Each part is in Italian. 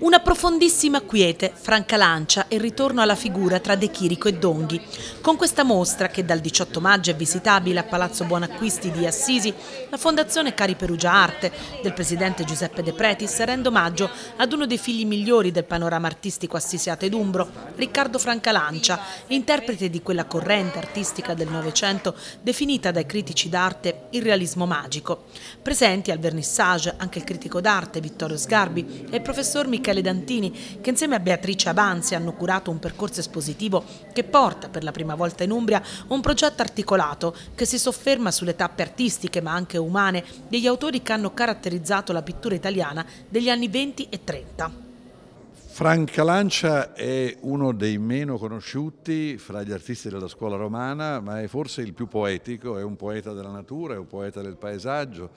Una profondissima quiete, franca lancia e il ritorno alla figura tra De Chirico e Donghi. Con questa mostra, che dal 18 maggio è visitabile a Palazzo Buonacquisti di Assisi, la Fondazione Cari Perugia Arte del presidente Giuseppe De Pretis rende omaggio ad uno dei figli migliori del panorama artistico assisiate ed umbro, Riccardo Francalancia, interprete di quella corrente artistica del Novecento definita dai critici d'arte il realismo magico. Presenti al vernissage anche il critico d'arte Vittorio Sgarbi e il professor Michele Michele Dantini, che insieme a Beatrice Avanzi hanno curato un percorso espositivo che porta per la prima volta in Umbria un progetto articolato che si sofferma sulle tappe artistiche ma anche umane degli autori che hanno caratterizzato la pittura italiana degli anni 20 e 30. Franca Lancia è uno dei meno conosciuti fra gli artisti della scuola romana, ma è forse il più poetico, è un poeta della natura, è un poeta del paesaggio,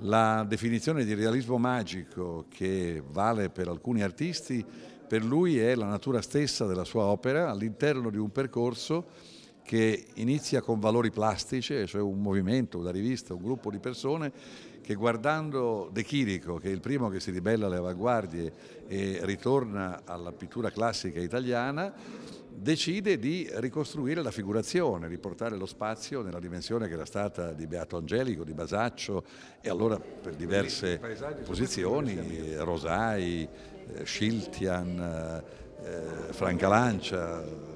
la definizione di realismo magico che vale per alcuni artisti, per lui è la natura stessa della sua opera all'interno di un percorso che inizia con valori plastici, cioè un movimento, una rivista, un gruppo di persone che guardando De Chirico, che è il primo che si ribella alle avanguardie e ritorna alla pittura classica italiana, decide di ricostruire la figurazione, riportare lo spazio nella dimensione che era stata di Beato Angelico, di Basaccio e allora per diverse posizioni, Rosai, eh, Schiltian, eh, Francalancia,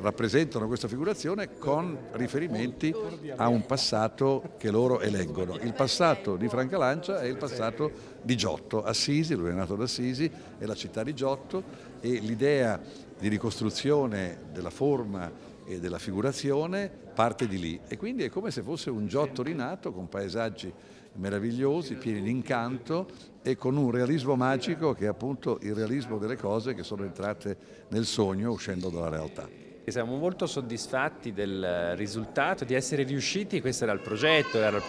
rappresentano questa figurazione con riferimenti a un passato che loro eleggono. Il passato di Francalancia è il passato di Giotto, Assisi, lui è nato ad Assisi, è la città di Giotto e l'idea di ricostruzione della forma e della figurazione parte di lì e quindi è come se fosse un Giotto rinato con paesaggi meravigliosi, pieni di incanto e con un realismo magico che è appunto il realismo delle cose che sono entrate nel sogno uscendo dalla realtà. Siamo molto soddisfatti del risultato, di essere riusciti, questo era il progetto, era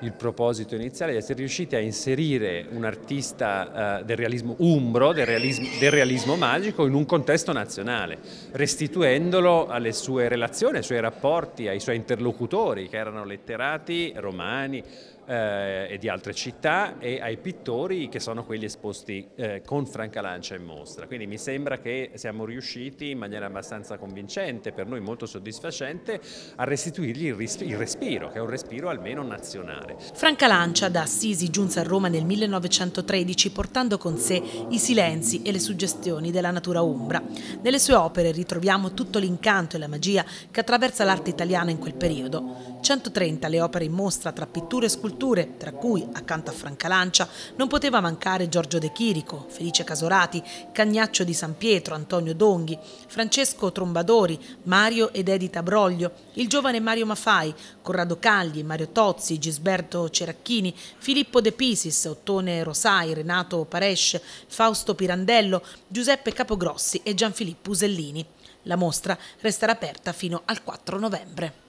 il proposito iniziale, di essere riusciti a inserire un artista eh, del realismo umbro, del realismo, del realismo, magico, in un contesto nazionale, restituendolo alle sue relazioni, ai suoi rapporti, ai suoi interlocutori, che erano letterati romani, eh, e di altre città e ai pittori che sono quelli esposti eh, con Franca Lancia in mostra. Quindi mi sembra che siamo riusciti in maniera abbastanza convincente, per noi molto soddisfacente, a restituirgli il, il respiro, che è un respiro almeno nazionale. Franca Lancia da Assisi giunse a Roma nel 1913 portando con sé i silenzi e le suggestioni della natura umbra. Nelle sue opere ritroviamo tutto l'incanto e la magia che attraversa l'arte italiana in quel periodo. 130 le opere in mostra tra pitture e sculture, tra cui, accanto a Francalancia, non poteva mancare Giorgio De Chirico, Felice Casorati, Cagnaccio di San Pietro, Antonio Donghi, Francesco Trombadori, Mario ed Edita Broglio, il giovane Mario Mafai, Corrado Cagli, Mario Tozzi, Gisberto Ceracchini, Filippo De Pisis, Ottone Rosai, Renato Paresce, Fausto Pirandello, Giuseppe Capogrossi e Gianfilippo Usellini. La mostra resterà aperta fino al 4 novembre.